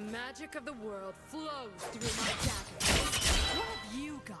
magic of the world flows through my dagger. What have you got?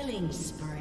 Killing spree.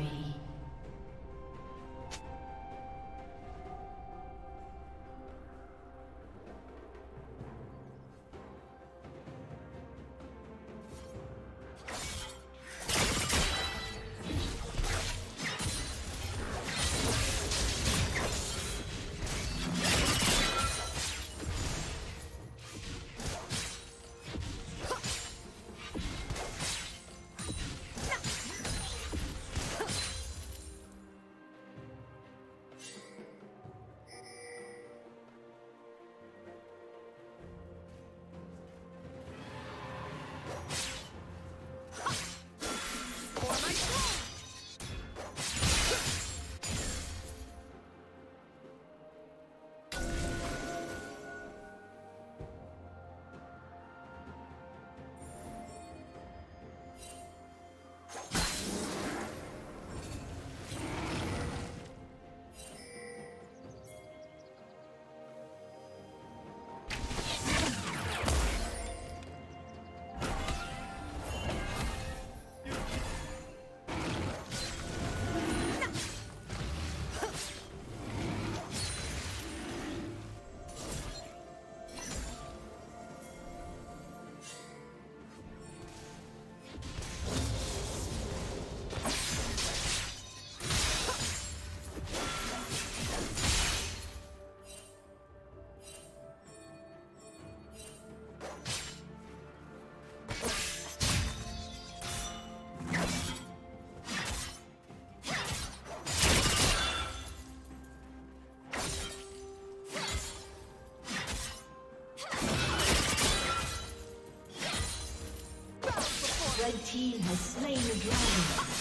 Team has slain the dragon.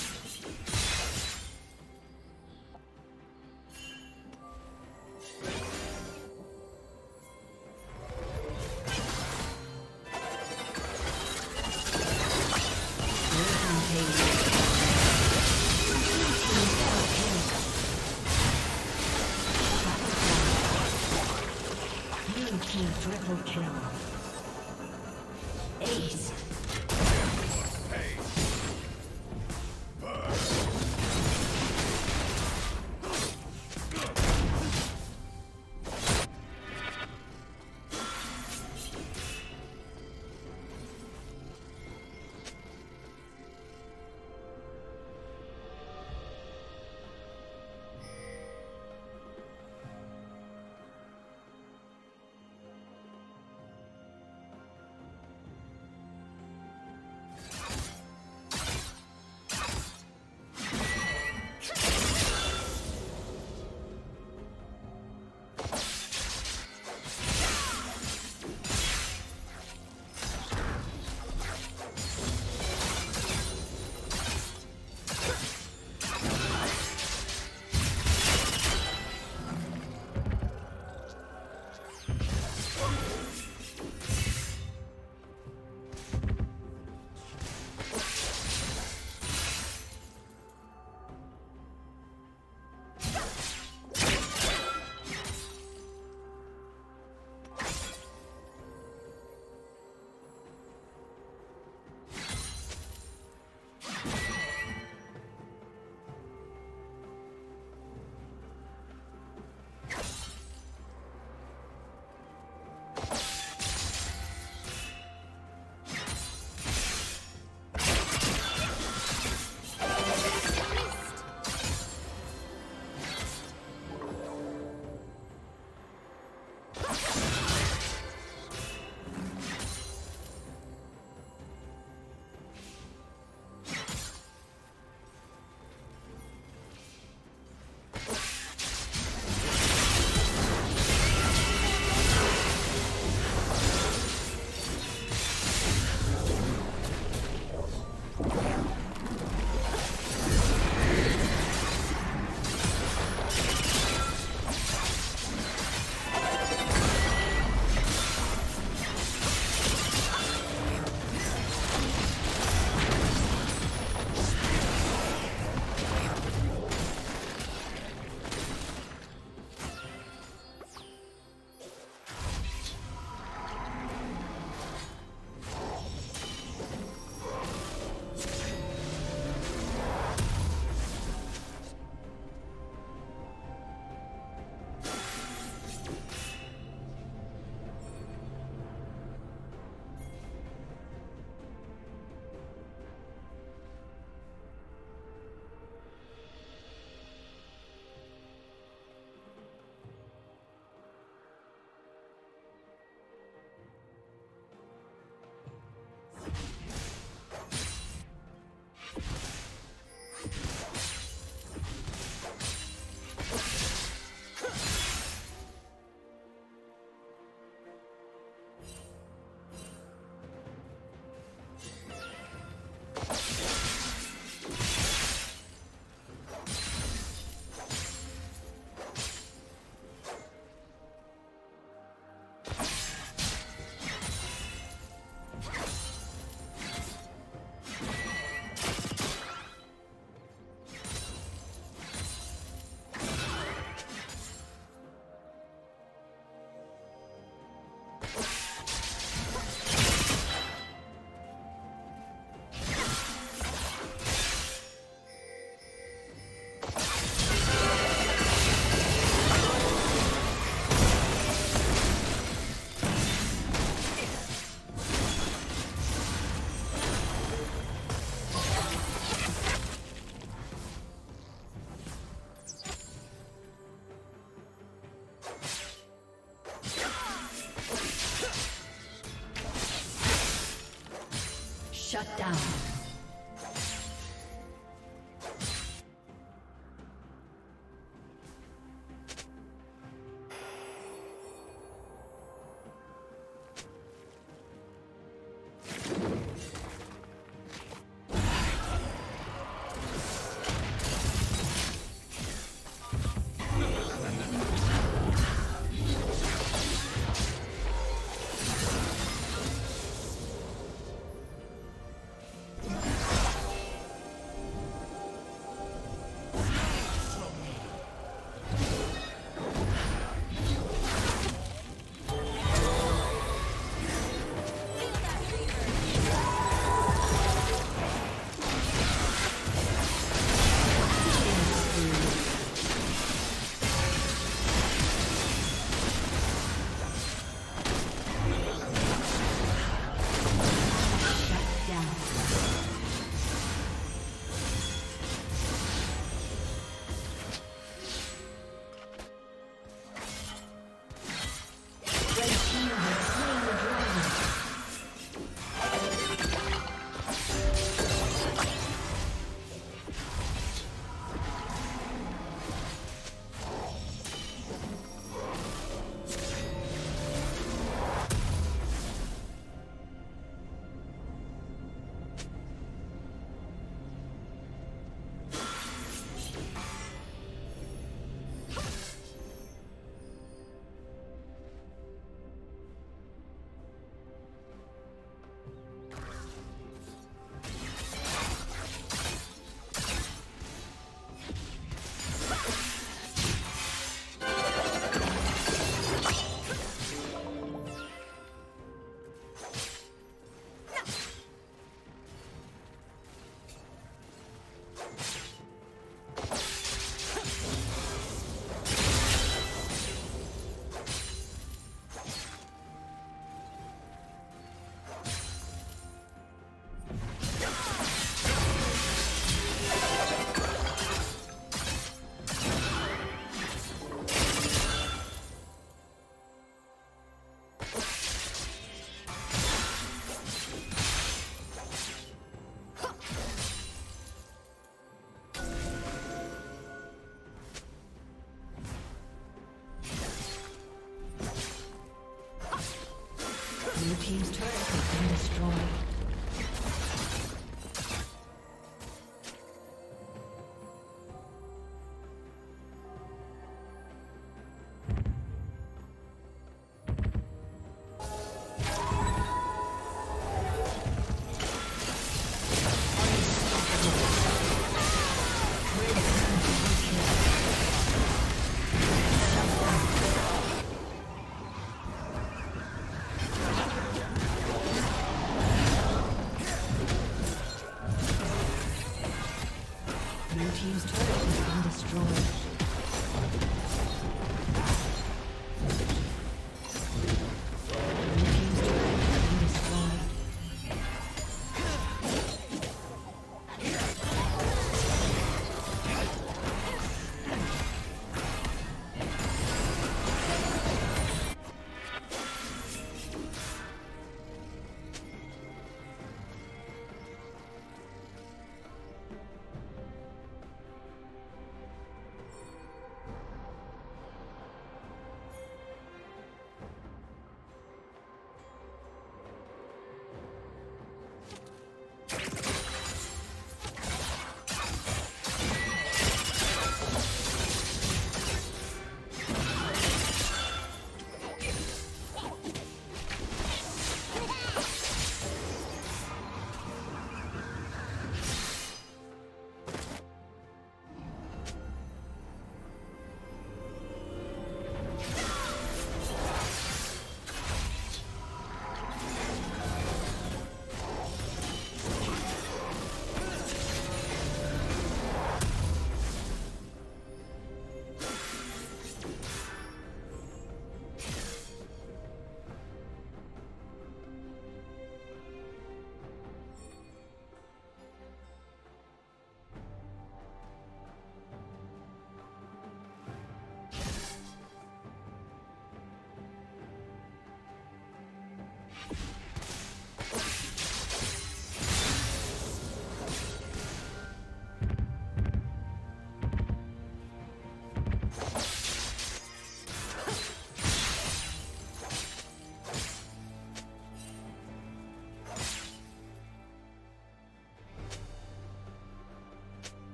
Triple kill.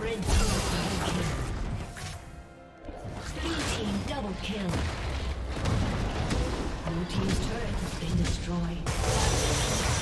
Red team double kill. Kill. Blue team's turret has been destroyed.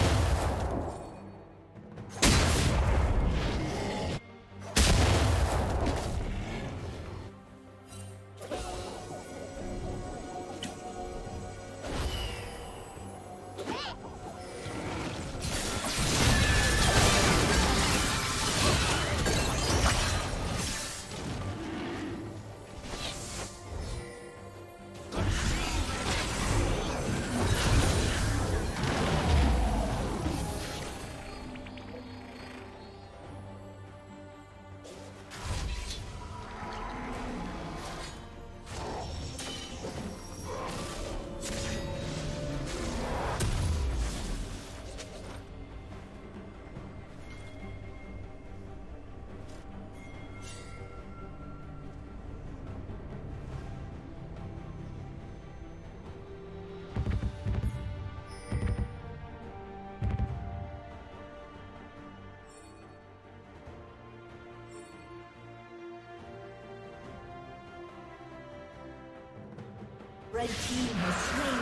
Red team has slain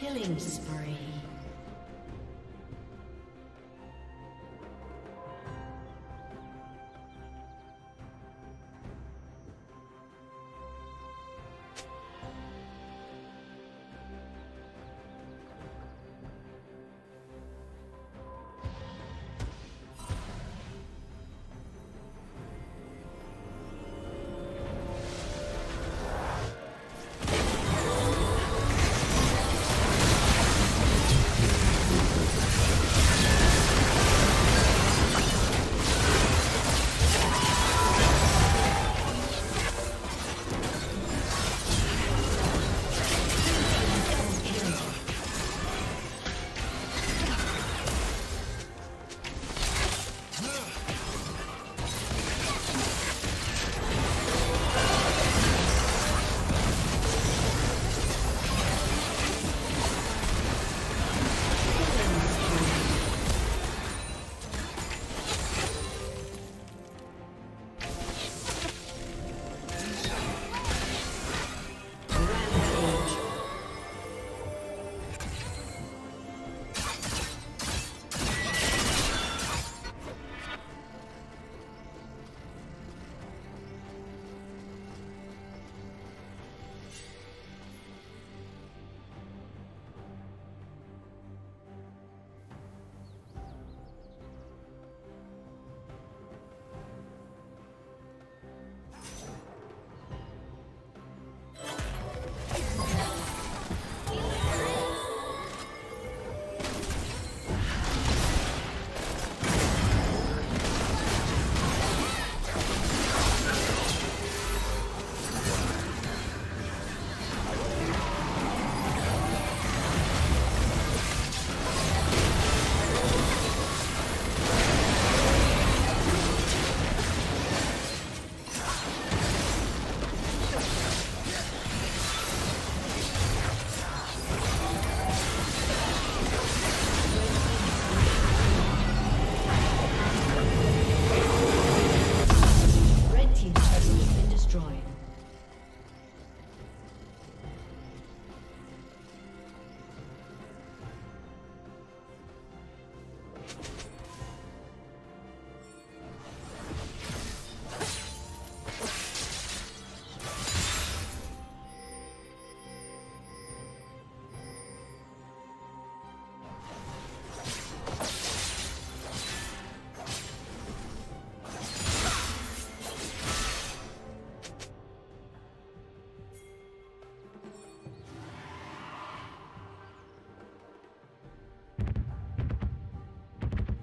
Killing spree.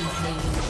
Rampage.